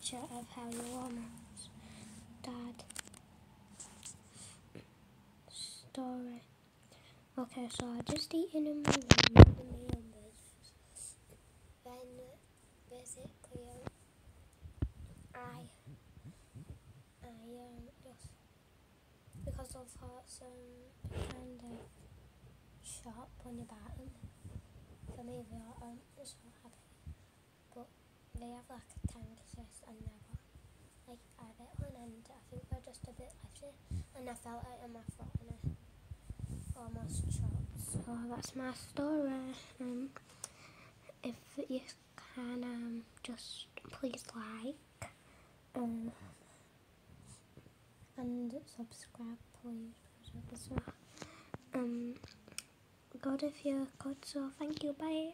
picture of how your mum's dad story. Okay, so I just eaten in my room with my numbers. Then basically um, I I um just because of hearts um kind of sharp you bite them. For me they are um so happy. But they have like a tang taste and never like I bit one and I think they're just a bit lefty and I felt it in my throat and I almost choked. So that's my story. Um if you can um just please like um and subscribe please because it was um good if you could so thank you bye